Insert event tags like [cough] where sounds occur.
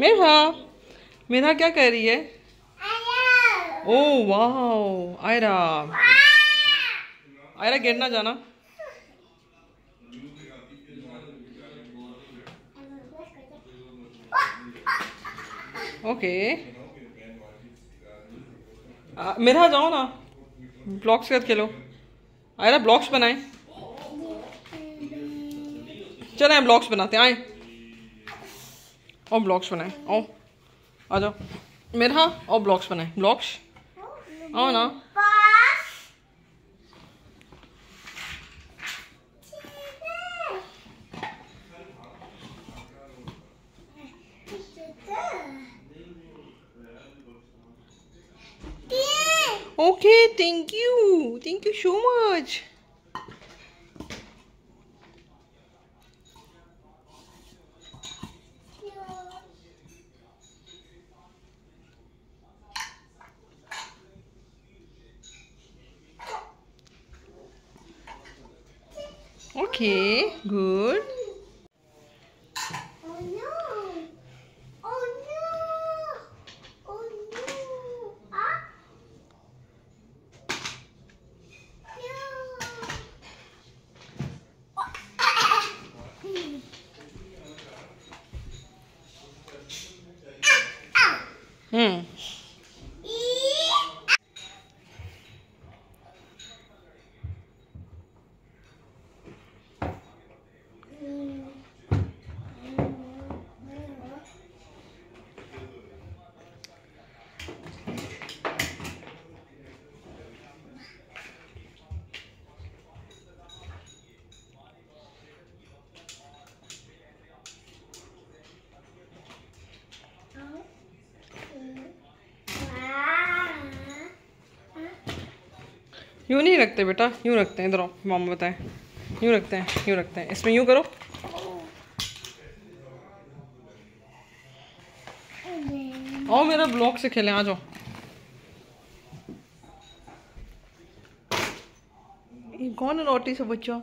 मेरा मेरा क्या कह रही है? ओ वाह आयरा। आयरा गिरना जाना। ओके मेरा जाओ ना। ब्लॉक्स कर खेलो। आयरा ब्लॉक्स बनाए। चले ब्लॉक्स बनाते आए। और ब्लॉक्स बनाए। आओ आ जाओ। मेरा और ब्लॉक्स बनाए। ब्लॉक्स आओ ना। Okay, thank you. Thank you so much. Okay, good. Oh no! Oh no! Oh no! Ah! No! [coughs] Ah, ah. Hmm. यूँ नहीं रखते बेटा, यूँ रखते हैं, इधर मामा बताएँ। यूँ रखते हैं, यूँ रखते हैं। इसमें यूँ करो। आओ मेरा ब्लॉक से खेलें, आ जाओ। कौन है रोटी से बच्चों?